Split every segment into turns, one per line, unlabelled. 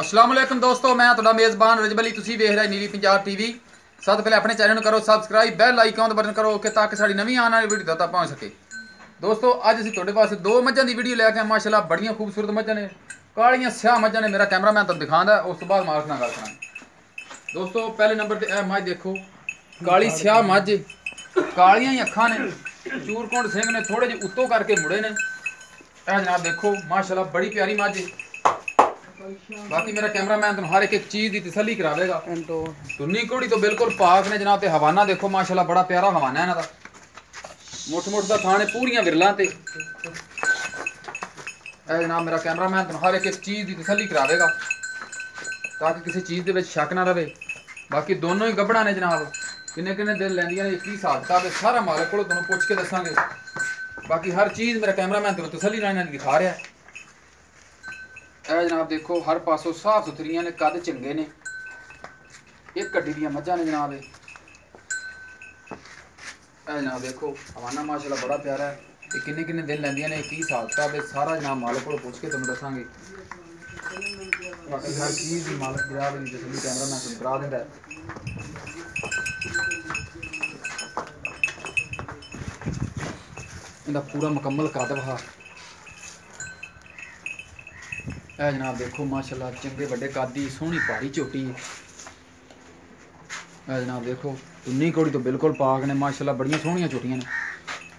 ਅਸਲਾਮ ਅਲੈਕਮ ਦੋਸਤੋ, ਮੈਂ ਤੁਹਾਡਾ ਮੇਜ਼ਬਾਨ ਰਜਬ ਅਲੀ। ਤੁਸੀਂ ਵੇਖ ਰਹੇ ਨੀਲੀ ਪੰਜਾਬ ਟੀਵੀ। ਸਭ ਤੋਂ ਪਹਿਲੇ ਆਪਣੇ ਚੈਨਲ ਨੂੰ ਕਰੋ ਸਬਸਕ੍ਰਾਈਬ ਬੈਲ ਆਈਕਨ ਦਾ ਬਟਨ ਕਰੋ, ਕਿ ਤਾਂ ਕਿ ਸਾਡੀ ਨਵੀਂ ਆਉਣ ਵਾਲੀ ਵੀਡੀਓ ਤੱਕ ਪਹੁੰਚ ਸਕੇ। ਦੋਸਤੋ, ਅੱਜ ਅਸੀਂ ਤੁਹਾਡੇ ਪਾਸੇ ਦੋ ਮੱਝਾਂ ਦੀ ਵੀਡੀਓ ਲੈ ਕੇ ਆਏ ਮਾਸ਼ਾਅੱਲਾ, ਬੜੀਆਂ ਖੂਬਸੂਰਤ ਮੱਝਾਂ ਨੇ। ਕਾਲੀਆਂ, ਸਿਆਹ ਮੱਝਾਂ ਨੇ। ਮੇਰਾ ਕੈਮਰਾਮੈਨ ਤੁਹਾਨੂੰ ਦਿਖਾਉਂਦਾ, ਉਸ ਤੋਂ ਬਾਅਦ ਮਾਲਕ ਨਾਲ ਗੱਲ ਕਰਾਂਗੇ। ਦੋਸਤੋ, ਪਹਿਲੇ ਨੰਬਰ ਤੇ ਇਹ ਮੱਝ ਦੇਖੋ। ਕਾਲੀ ਸਿਆਹ ਮੱਝ, ਕਾਲੀਆਂ ਹੀ ਅੱਖਾਂ ਨੇ। ਚੂਰਕੁੰਡ ਸਿੰਘ ਨੇ ਥੋੜੇ ਜਿਹੇ ਉੱਤੋਂ ਕਰਕੇ ਮੁੜੇ ਨੇ। ਇਹ ਜਨਾਬ ਦੇਖੋ, ਮਾਸ਼ਾਅੱਲਾ, ਬੜੀ ਪਿਆਰੀ ਮੱਝ ਬਾਕੀ ਮੇਰਾ ਕੈਮਰਾਮੈਨ ਤੁਹਾਨੂੰ ਹਰ ਇੱਕ ਇੱਕ ਚੀਜ਼ ਦੀ ਤਸੱਲੀ ਕਰਾਵੇਗਾ। ਤੁੰਨੀ ਕੋੜੀ ਤੋਂ ਬਿਲਕੁਲ ਪਾਕ ਨੇ ਜਨਾਬ ਤੇ ਹਵਾਨਾ ਦੇਖੋ ਮਾਸ਼ਾਅੱਲਾ ਬੜਾ ਪਿਆਰਾ ਹਵਾਨਾ ਇਹਨਾਂ ਦਾ। ਮੁੱਠ ਮੁੱਠ ਦਾ ਥਾਣੇ ਪੂਰੀਆਂ ਵਿਰਲਾਂ ਤੇ। ਇਹ ਜਨਾਬ ਮੇਰਾ ਕੈਮਰਾਮੈਨ ਤੁਹਾਨੂੰ ਹਰ ਇੱਕ ਇੱਕ ਚੀਜ਼ ਦੀ ਤਸੱਲੀ ਕਰਾਵੇਗਾ। ਤਾਂ ਕਿ ਕਿਸੇ ਚੀਜ਼ ਦੇ ਵਿੱਚ ਸ਼ੱਕ ਨਾ ਰਵੇ। ਬਾਕੀ ਦੋਨੋਂ ਹੀ ਗੱਬੜਾਂ ਨੇ ਜਨਾਬ। ਕਿੰਨੇ ਕਿੰਨੇ ਦਿਨ ਲੈਂਦੀਆਂ ਨੇ ਕੀ ਹਿਸਾਬ ਕਿਤਾਬ ਸਾਰਾ ਮਾਲਕ ਕੋਲੋਂ ਤੁਹਾਨੂੰ ਪੁੱਛ ਕੇ ਦੱਸਾਂਗੇ। ਬਾਕੀ ਹਰ ਚੀਜ਼ ਮੇਰਾ ਕੈਮਰਾਮੈਨ ਤੁਹਾਨੂੰ ਤਸੱਲੀ ਨਾਲ ਦਿਖਾ ਰਿਹਾ। ਹੈ ਇਹ ਜਨਾਬ ਦੇਖੋ, ਹਰ ਪਾਸੋਂ ਸਾਫ਼ ਸੁਥਰੀਆਂ ਨੇ, ਕੱਦ ਚੰਗੇ ਨੇ। ਇਹ ਗੱਡੀ ਦੀਆਂ ਮੱਝਾਂ ਨੇ ਜਨਾਬ ਇਹ। ਇਹ ਜਨਾਬ ਦੇਖੋ, ਹਵਾਨਾ ਮਾਸ਼ਾਅੱਲਾ ਬੜਾ ਪਿਆਰਾ ਹੈ। ਇਹ ਕਿੰਨੇ ਕਿੰਨੇ ਦਿਨ ਲੈਂਦੀਆਂ ਨੇ, ਕੀ ਹਿਸਾਬ ਕਿਤਾਬ ਹੈ, ਸਾਰਾ ਜਨਾਬ ਮਾਲਕ ਕੋਲ ਪੁੱਛ ਕੇ ਤੁਹਾਨੂੰ ਦੱਸਾਂਗੇ। ਬਾਕੀ ਹਰ ਚੀਜ਼ ਦੀ ਮਾਲਕ ਜਨਾਬ ਦੀ ਤਸੱਲੀ ਕੈਮਰਾਮੈਨ ਤੁਹਾਨੂੰ ਕਰਾ ਦਿੰਦਾ ਹੈ। ਇਹਦਾ ਪੂਰਾ ਮੁਕੰਮਲ ਕੱਦ ਵਹਾ ਇਹ ਜਨਾਬ, ਦੇਖੋ, ਮਾਸ਼ਾਅੱਲਾ, ਚੰਗੇ ਵੱਡੇ ਕਾਦੀ, ਸੋਹਣੀ ਭਾਰੀ ਝੋਟੀ। ਇਹ ਜਨਾਬ, ਦੇਖੋ, ਉਨੀ ਕੋੜੀ ਤੋਂ ਬਿਲਕੁਲ ਪਾਕ ਨੇ, ਮਾਸ਼ਾਅੱਲਾ, ਬੜੀਆਂ ਸੋਹਣੀਆਂ ਝੋਟੀਆਂ ਨੇ।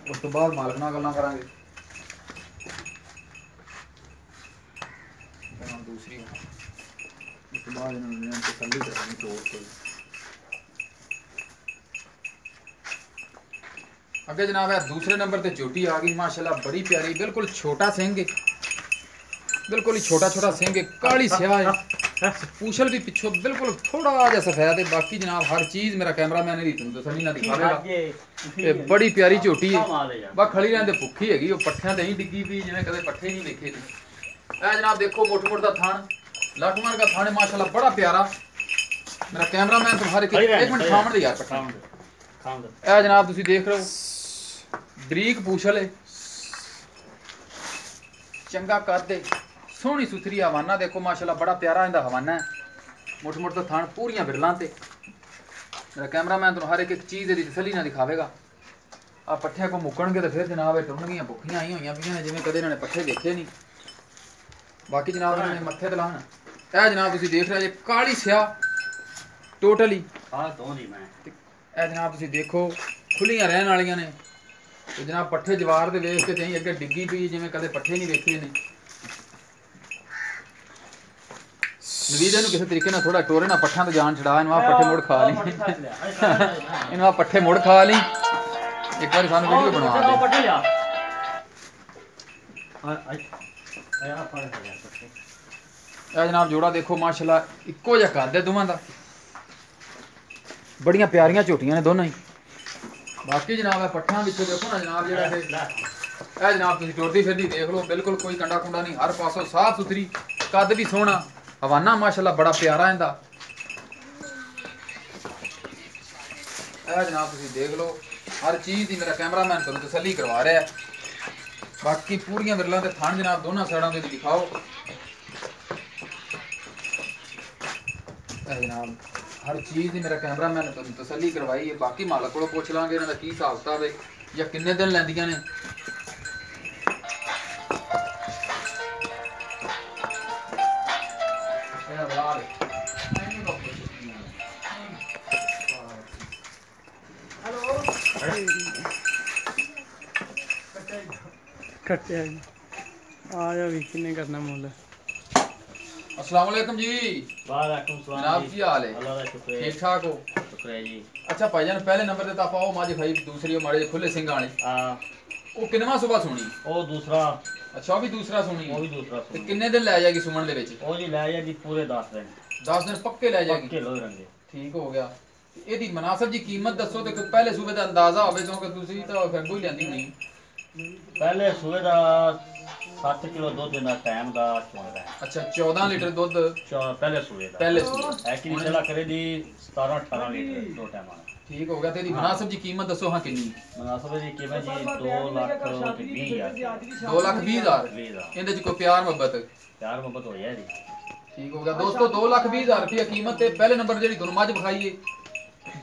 ਉਸ ਤੋਂ ਬਾਅਦ ਮਾਲਕ ਨਾਲ ਗੱਲਾਂ ਕਰਾਂਗੇ। ਪਹਿਲਾਂ ਦੂਸਰੀ ਉਸ ਤੋਂ ਬਾਅਦ ਇਹਨਾਂ ਨੂੰ ਤਸੱਲੀ ਕਰਾਂਗੇ ਤੋੜ ਕੇ ਅੱਗੇ ਜਨਾਬ, ਇਹ ਦੂਸਰੇ ਨੰਬਰ ਤੇ ਝੋਟੀ ਆ ਗਈ, ਮਾਸ਼ਾਅੱਲਾ, ਬੜੀ ਪਿਆਰੀ, ਬਿਲਕੁਲ ਛੋਟਾ ਸਿੰਘ ਬਿਲਕੁਲ ਹੀ ਛੋਟਾ ਛੋਟਾ ਸਿੰਘ ਹੈ ਕਾਲੀ ਸਿਆਹ ਹੈ। ਪੂਛਲ ਵੀ ਪਿੱਛੋਂ ਬਿਲਕੁਲ ਥੋੜਾ ਜਿਹਾ ਸਫੈਦ ਹੈ। ਬਾਕੀ ਜਨਾਬ ਹਰ ਚੀਜ਼ ਮੇਰਾ ਕੈਮਰਾਮੈਨ ਇਹਦੀ ਤੁਹਾਨੂੰ ਤਸੱਲੀ ਨਾਲ ਦਿਖਾਵੇਗਾ ਇਹ ਬੜੀ ਪਿਆਰੀ ਝੋਟੀ ਹੈ। ਬਾ ਖਲੀ ਰਹਿੰਦੇ ਭੁੱਖੀ ਹੈਗੀ ਉਹ ਪੱਠਿਆਂ ਤੇ ਹੀ ਡਿੱਗੀ ਵੀ ਜਿਵੇਂ ਕਦੇ ਪੱਠੇ ਨਹੀਂ ਵੇਖੇ ਨੇ ਇਹ ਜਨਾਬ ਦੇਖੋ ਮੋਟ ਮੋਟ ਦਾ ਥਣ ਲੱਖਮਾਰ ਦਾ ਥਣ ਹੈ ਮਾਸ਼ਾਅੱਲਾ ਬੜਾ ਪਿਆਰਾ। ਮੇਰਾ ਕੈਮਰਾਮੈਨ ਤੁਹਾਨੂੰ ਹਰ ਇੱਕ ਇੱਕ ਮਿੰਟ ਥਾਮਣ ਦੇ ਯਾਰ ਪੱਠਾ। ਇਹ ਜਨਾਬ ਤੁਸੀਂ ਦੇਖ ਰਹੇ ਹੋ। ਬਰੀਕ ਪੂਛਲ ਹੈ। ਚੰਗਾ ਹੈ। ਸੋਹਣੀ ਸੁਥਰੀ ਹਵਾਨਾ ਦੇਖੋ ਮਾਸ਼ਾਅੱਲਾ ਬੜਾ ਪਿਆਰਾ ਇਹਦਾ ਹਵਾਨਾ ਹੈ। ਮੁੱਠ ਮੁੱਠ ਦਾ ਥਣ ਪੂਰੀਆਂ ਬਿਰਲਾਂ ਤੇ। ਮੇਰਾ ਕੈਮਰਾਮੈਨ ਤੁਹਾਨੂੰ ਹਰ ਇੱਕ ਇੱਕ ਚੀਜ਼ ਦੀ ਤਸੱਲੀ ਨਾਲ ਦਿਖਾਵੇਗਾ। ਆ ਪੱਠਿਆਂ ਕੋ ਮੁੱਕਣਗੇ ਤੇ ਫਿਰ ਜਨਾਬ ਇਹ ਟੁੰਨਗੀਆਂ ਭੁੱਖੀਆਂ ਆਈਆਂ ਹੋਈਆਂ ਪਈਆਂ ਨੇ ਜਿਵੇਂ ਕਦੇ ਇਹਨਾਂ ਨੇ ਪੱਠੇ ਦੇਖੇ ਨਹੀਂ। ਬਾਕੀ ਜਨਾਬ ਇਹਨਾਂ ਨੇ ਮੱਥੇ ਤੇ ਲਾਹਣ ਇਹ ਜਨਾਬ ਤੁਸੀਂ ਦੇਖ ਰਹੇ ਜੇ ਕਾਲੀ ਸਿਆ ਟੋਟਲੀ। ਤੇ ਇਹ ਜਨਾਬ ਤੁਸੀਂ ਦੇਖੋ ਖੁੱਲੀਆਂ ਰਹਿਣ ਵਾਲੀਆਂ ਨੇ। ਤੇ ਜਨਾਬ ਪੱਠੇ ਜਵਾਰ ਦੇ ਵੇਖ ਕੇ ਤੇ ਅੱਗੇ ਡਿੱਗੀ ਪਈ ਜਿਵੇਂ ਕਦੇ ਪੱਠੇ ਨਹੀਂ ਵੇਖੇ ਨੇ। ਨਵੀਦ ਇਹਨੂੰ ਕਿਸੇ ਤਰੀਕੇ ਨਾਲ ਥੋੜਾ ਟੋਰੇ ਨਾਲ ਪੱਠਾਂ ਤੇ ਜਾਨ ਛਡਾ ਇਹਨੂੰ ਆ ਪੱਠੇ ਮੁੜ ਖਾ ਲਈ। ਇਹਨੂੰ ਆ ਪੱਠੇ ਮੁੜ ਖਾ ਲਈ। ਇੱਕ ਵਾਰੀ ਸਾਨੂੰ ਵੀਡੀਓ ਬਣਵਾ ਦੇ। ਇਹ ਜਨਾਬ ਜੋੜਾ ਦੇਖੋ ਮਾਸ਼ਾਅੱਲਾ ਇੱਕੋ ਜਿਹਾ ਕੱਦ ਹੈ ਦੋਵਾਂ ਦਾ। ਬੜੀਆਂ ਪਿਆਰੀਆਂ ਝੋਟੀਆਂ ਨੇ ਦੋਨਾਂ ਹੀ। ਬਾਕੀ ਜਨਾਬ ਇਹ ਪੱਠਾਂ ਵਿੱਚੋਂ ਦੇਖੋ ਨਾ ਜਨਾਬ ਜਿਹੜਾ ਇਹ। ਇਹ ਜਨਾਬ ਤੁਸੀਂ ਟੁਰਦੀ ਫਿਰਦੀ ਦੇਖ ਲਓ ਬਿਲਕੁਲ ਕੋਈ ਕੰਡਾ ਕੁੰਡਾ ਨਹੀਂ ਹਰ ਪਾਸੋਂ ਸਾਫ਼ ਸੁਥਰੀ ਕੱਦ ਵੀ ਸੋਹਣਾ। ਹਵਾਨਾ ਮਾਸ਼ਾਅੱਲਾ ਬੜਾ ਪਿਆਰਾ ਇਹਦਾ। ਇਹ ਜਨਾਬ ਤੁਸੀਂ ਦੇਖ ਲਓ, ਹਰ ਚੀਜ਼ ਦੀ ਮੇਰਾ ਕੈਮਰਾਮੈਨ ਤੁਹਾਨੂੰ ਤਸੱਲੀ ਕਰਵਾ ਰਿਹਾ ਹੈ। ਬਾਕੀ ਪੂਰੀਆਂ ਵਿਰਲਾਂ ਤੇ ਥਣ ਜਨਾਬ ਦੋਨਾਂ ਸਾਈਡਾਂ ਤੇ ਦਿਖਾਓ। ਇਹ ਜਨਾਬ, ਹਰ ਚੀਜ਼ ਦੀ ਮੇਰਾ ਕੈਮਰਾਮੈਨ ਤੁਹਾਨੂੰ ਤਸੱਲੀ ਕਰਵਾਈ ਹੈ। ਬਾਕੀ ਮਾਲਕ ਕੋਲੋਂ ਪੁੱਛ ਲਾਂਗੇ ਇਹਨਾਂ ਦਾ ਕੀ ਹਿਸਾਬ ਕਿਤਾਬ ਹੈ ਜਾਂ ਕਿੰਨੇ ਦਿਨ ਲੈਂਦੀਆਂ ਨੇ।
ਕੱਟਿਆ ਜੀ। ਆ ਜਾ ਵੀ ਕਿੰਨੇ ਕਰਨਾ ਮੁੱਲ?
ਅਸਲਾਮ ਵਾਲੇਕਮ ਜੀ।
ਵਾਲੇਕੁਮ ਸਲਾਮ
ਜਨਾਬ
ਜੀ।
ਕੀ ਹਾਲ ਹੈ?
ਅੱਲਾ ਦਾ ਸ਼ੁਕਰ ਹੈ।
ਠੀਕ ਠਾਕ ਹੋ?
ਸ਼ੁਕਰ ਹੈ ਜੀ।
ਅੱਛਾ ਭਾਈਜਾਨ ਪਹਿਲੇ ਨੰਬਰ ਤੇ ਤਾਂ ਆਪਾਂ ਉਹ ਮਾਝੇ ਭਾਈ ਦੂਸਰੀ ਉਹ ਮਾੜੇ ਜਿਹੇ ਖੁੱਲੇ ਸਿੰਘਾਂ ਵਾਲੀ।
ਆ
ਉਹ ਕਿੰਨਵਾਂ ਸੁਬਾ ਸੁਣੀ
ਉਹ ਦੂਸਰਾ।
ਅੱਛਾ ਉਹ ਵੀ ਦੂਸਰਾ ਸੁਣੀ
ਉਹ ਵੀ ਦੂਸਰਾ
ਤੇ
ਸੁਣ
ਕਿੰਨੇ ਦਿਨ ਲੈ ਜਾਏਗੀ ਸੁਮਣ ਦੇ ਵਿੱਚ?
ਉਹ ਜੀ ਲੈ ਜਾ ਜੀ ਪੂਰੇ 10 ਦਿਨ।
10 ਦਿਨ ਪੱਕੇ ਲੈ ਜਾਏਗੀ?
ਪੱਕੇ ਲੋਏ ਰੰਗੇ।
ਠੀਕ ਹੋ ਗਿਆ। ਤੇ ਇਹਦੀ ਮਨਾਸਬ ਜੀ ਕੀਮਤ ਦੱਸੋ ਤੇ ਕੋਈ ਪਹਿਲੇ ਸੂਬੇ ਦਾ ਅੰਦਾਜ਼ਾ ਹੋਵੇ ਕਿਉਂਕਿ ਤੁਸੀਂ ਤਾਂ ਫਿਰ ਕੋਈ ਲੈਂਦੀ ਨਹੀਂ
ਪਹਿਲੇ ਸੂਏ ਦਾ 7 ਕਿਲੋ ਦੁੱਧ ਦਾ ਟਾਈਮ ਦਾ ਚੁਣਦਾ ਹੈ।
ਅੱਛਾ 14 ਲੀਟਰ ਦੁੱਧ
ਪਹਿਲੇ ਸੂਏ ਦਾ।
ਪਹਿਲੇ ਸੂਬੇ
ਹੈ ਕਿ ਚਲਾ ਕਰੇ ਦੀ 17 18 ਲੀਟਰ ਦੋ ਟਾਈਮਾਂ ਦਾ
ਠੀਕ ਹੋ ਗਿਆ। ਤੇ ਇਹਦੀ ਮਨਾਸਬ ਜੀ ਕੀਮਤ ਦੱਸੋ ਹਾਂ ਕਿੰਨੀ?
ਮਨਾਸਬ ਜੀ ਕਿਵੇਂ ਜੀ? 2 ਲੱਖ ਤੇ 20 ਹਜ਼ਾਰ।
2 ਲੱਖ 20 ਹਜ਼ਾਰ।
ਵੀਹ ਹਜ਼ਾਰ।
ਇਹਦੇ ਚ ਕੋਈ ਪਿਆਰ ਮੁਹੱਬਤ?
ਚਾਰ ਮੁਹੱਬਤ ਹੋ ਜਾਏ ਜੀ।
ਠੀਕ ਹੋ ਗਿਆ। ਦੋਸਤੋ 2 ਲੱਖ 20 ਹਜ਼ਾਰ ਰੁਪਏ ਕੀਮਤ ਤੇ ਪਹਿਲੇ ਨੰਬਰ ਜਿਹੜੀ ਤੁਹਾਨੂੰ ਮੱਝ ਵਿਖਾਈਏ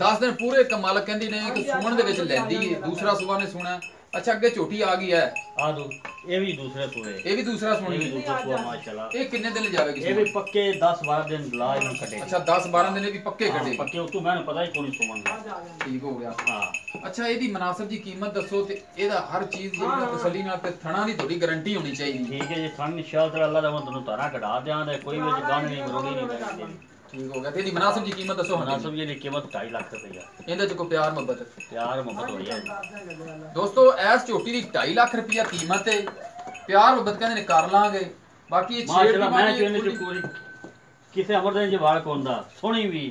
10 ਦਿਨ ਪੂਰੇ ਕਮਾਲ ਕਹਿੰਦੀ ਨੇ ਕਿ ਸੂਣ ਦੇ ਵਿੱਚ ਲੈਂਦੀ ਏ। ਦੂਸਰਾ ਸੂਆ ਨੇ ਸੁਣਾ ਅੱਛਾ ਅੱਗੇ ਝੋਟੀ ਆ ਗਈ ਹੈ।
ਆ ਦੋ ਇਹ ਵੀ ਦੂਸਰੇ ਸੂਏ
ਇਹ ਵੀ ਦੂਸਰਾ
ਇਹ ਵੀ ਦੂਸਰਾ ਸੂਆ ਮਾਸ਼ਾਅੱਲਾ।
ਇਹ ਕਿੰਨੇ ਦਿਨ ਲਿਜਾਵੇਗੀ
ਇਹ ਵੀ ਪੱਕੇ 10 12 ਦਿਨ ਲਾ ਇਹਨੂੰ ਕੱਢੇ।
ਅੱਛਾ 10 12 ਦਿਨ ਇਹ ਵੀ ਪੱਕੇ ਕੱਢੇ।
ਪੱਕੇ ਉਤੋਂ ਮੈਨੂੰ ਪਤਾ ਹੀ ਕੋਈ ਸੁਮਣ ਦਾ
ਠੀਕ ਹੋ ਗਿਆ।
ਹਾਂ।
ਅੱਛਾ ਇਹਦੀ ਮਨਾਸਬ ਜੀ ਕੀਮਤ ਦੱਸੋ ਤੇ ਇਹਦਾ ਹਰ ਚੀਜ਼ ਜਿਹੜੀ ਆ ਤਸੱਲੀ ਨਾਲ ਤੇ ਥਣਾ ਦੀ ਤੁਹਾਡੀ ਗਾਰੰਟੀ ਹੋਣੀ ਚਾਹੀਦੀ।
ਠੀਕ ਹੈ ਜੀ ਸਾਨੂੰ ਤੇ ਅੱਲਾ ਦਾ ਮੈਂ ਤੁਹਾਨੂੰ ਤਾਰਾ ਕਢਾ ਦਿਆਂ ਤੇ ਕੋਈ ਵਿੱਚ ਗਾਣ ਨਹੀਂ ਮਰੋੜੀ ਨਹੀਂ ਪੈਣੀ।
ਠੀਕ ਹੋ ਗਿਆ। ਤੇ ਇਹਦੀ ਮਨਾਸਬ ਜੀ ਕੀਮਤ ਦੱਸੋ ਹੁਣ
ਮਨਾਸਬ ਜੀ ਦੀ ਕੀਮਤ 2.5 ਲੱਖ ਰੁਪਈਆ
ਇਹਦੇ ਚ ਕੋਈ ਪਿਆਰ ਮੁਹੱਬਤ?
ਪਿਆਰ ਮੁਹੱਬਤ ਹੋਈ ਹੈ ਜੀ
ਦੋਸਤੋ ਐਸ ਝੋਟੀ ਦੀ 2.5 ਲੱਖ ਰੁਪਇਆ ਕੀਮਤ ਹੈ ਪਿਆਰ ਮੁਹੱਬਤ ਕਹਿੰਦੇ ਨੇ ਕਰ ਲਾਂਗੇ। ਬਾਕੀ ਇਹ ਛੇੜ
ਮਾਸ਼ਾਅੱਲਾ
ਦੀ
ਮੈਂ
ਬਾਣੀ
ਕਹਿੰਦੇ ਚ ਕੋਈ ਕਿਸੇ ਅਮਰਦਾਨ ਜੀ ਵਾਲ ਕੋਂਦਾ ਸੋਹਣੀ ਵੀ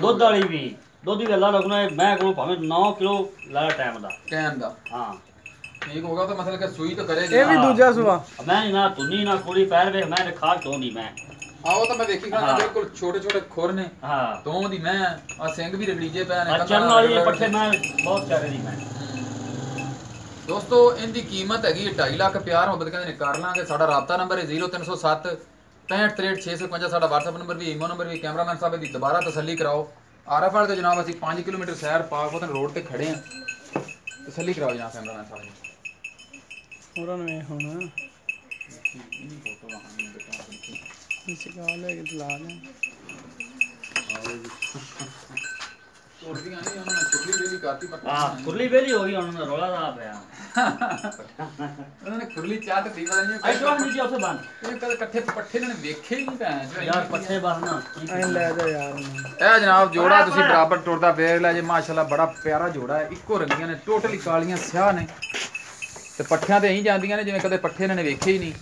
ਦੁੱਧ ਵਾਲੀ ਵੀ ਦੁੱਧ ਦੀ ਗੱਲਾਂ ਰੱਖਣਾ ਮੈਂ ਕੋਲ ਭਾਵੇਂ 9 ਕਿਲੋ ਲਾ ਟਾਈਮ ਦਾ।
ਟਾਈਮ ਦਾ।
ਹਾਂ।
ਠੀਕ ਹੋਗਾ ਤਾਂ ਮਤਲਬ ਕਿ ਸੂਈ ਤਾਂ ਕਰੇਗੀ
ਇਹ ਵੀ
ਹਾਂ।
ਦੂਜਾ ਸੁਆ।
ਮੈਂ ਨੀ ਨਾ ਤੁੰਨੀ ਨਾ ਕੁੜੀ ਪੈਰ ਵੇਖ ਮੈਂ ਖਾ ਤੋਂ ਨਹੀਂ ਮੈਂ।
ਆਓ ਤਾਂ ਮੈਂ ਵੇਖੀ
ਹਾਂ।
ਬਿਲਕੁਲ ਛੋਟੇ ਛੋਟੇ ਖੁਰ ਨੇ।
ਹਾਂ।
ਤੋਂ ਦੀ ਮੈਂ ਆ ਸਿੰਘ ਵੀ ਰਗੜੀਜੇ ਪਏ ਨੇ
ਆ ਚਰਨ ਵਾਲੀ ਇਹ ਪੱਠੇ ਮੈਂ ਬਹੁਤ ਚਾਰੇ ਦੀ ਮੈਂ।
ਦੋਸਤੋ ਇਹਦੀ ਕੀਮਤ ਹੈਗੀ ਹੈ 2.5 ਲੱਖ ਪਿਆਰ ਮੁਹੱਬਤ ਕਹਿੰਦੇ ਨੇ ਕਰ ਲਾਂਗੇ। ਸਾਡਾ ਰਾਬਤਾ ਨੰਬਰ ਹੈ 0307 6563 ਸਾਡਾ WhatsApp ਨੰਬਰ ਵੀ ਈਮੋ ਨੰਬਰ ਵੀ ਕੈਮਰਾਮੈਨ ਸਾਹਿਬ ਦੀ ਦੁਬਾਰਾ ਤਸੱਲੀ ਕਰਾਓ। ਆਰਐਫਆਰ ਤੇ ਜਨਾਬ ਅਸੀਂ 5 ਕਿਲੋਮੀਟਰ ਸੈਰ ਪਾਕਪਤਨ ਰੋਡ ਤੇ ਖੜੇ ਹਾਂ। ਤਸੱਲੀ ਕਰਾਓ ਜਨਾਬ ਕੈਮਰਾਮੈਨ ਸਾਹਿਬ ਜੀ।
ਉਹਨਾਂ ਨੂੰ ਇਹ ਹੁਣ। ਸਿਕਾ ਲੈ ਕੇ ਲਾ ਲੈ
ਛੋਟੀਆਂ ਨਹੀਂ ਉਹਨਾਂ ਨੇ ਛੁੱਟੀ ਦੇ ਵੀ ਕਰਤੀ ਪਰ
ਹਾਂ ਕੁਰਲੀ ਵੇਲੀ ਹੋ ਗਈ ਹੁਣ ਰੋਲਾ ਦਾ ਪਿਆ
ਉਹਨਾਂ ਨੇ ਖੁਰਲੀ ਚਾਹ ਤੇ ਪੀਵਾ ਨਹੀਂ
ਆਈ ਤੋਂ ਨਹੀਂ ਜੀ ਉੱਥੇ ਬੰਦ
ਇਹ ਕਦੇ ਇਕੱਠੇ ਪੱਠੇ ਇਹਨਾਂ ਨੇ ਵੇਖੇ ਹੀ ਨਹੀਂ ਭੈਣ
ਯਾਰ ਪੱਠੇ ਬਸਣਾ
ਐਂ ਲੈ ਜਾ ਯਾਰ ਉਹਨੂੰ।
ਇਹ ਜਨਾਬ ਜੋੜਾ ਤੁਸੀਂ ਬਰਾਬਰ ਟੁਰਦਾ ਵੇਖ ਲੈ ਜੇ ਮਾਸ਼ਾਅੱਲਾ ਬੜਾ ਪਿਆਰਾ ਜੋੜਾ ਹੈ। ਇੱਕੋ ਰੰਗੀਆਂ ਨੇ ਟੋਟਲੀ ਕਾਲੀਆਂ ਸਿਆਹ ਨੇ। ਤੇ ਪੱਠਿਆਂ ਤੇ ਐਂ ਜਾਂਦੀਆਂ ਨੇ ਜਿਵੇਂ ਕਦੇ ਪੱਠੇ ਇਹਨਾਂ ਨੇ ਵੇਖੇ ਹੀ ਨਹੀਂ।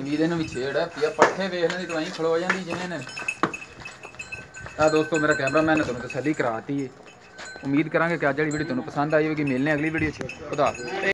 ਨਵੀਦ ਇਹਨੂੰ ਵੀ ਛੇੜ ਹੈ ਪਿਆ ਪੱਠੇ ਵੇਖਣ ਦੀ ਦਵਾਈ ਖਲੋ ਜਾਂਦੀ ਜਿਹਨੇ ਨੇ ਆ ਦੋਸਤੋ, ਮੇਰਾ ਕੈਮਰਾਮੈਨ ਨੇ ਤੁਹਾਨੂੰ ਤਸੱਲੀ ਕਰਾਤੀ ਹੈ ਉਮੀਦ ਕਰਾਂਗੇ ਕਿ ਅੱਜ ਵਾਲੀ ਵੀਡੀਓ ਤੁਹਾਨੂੰ ਪਸੰਦ ਆਈ ਹੋਵੇਗੀ। ਮਿਲਨੇ ਅਗਲੀ ਵੀਡੀਓ 'ਚ। ਖੁਦਾ ਹਾਫਿਜ਼।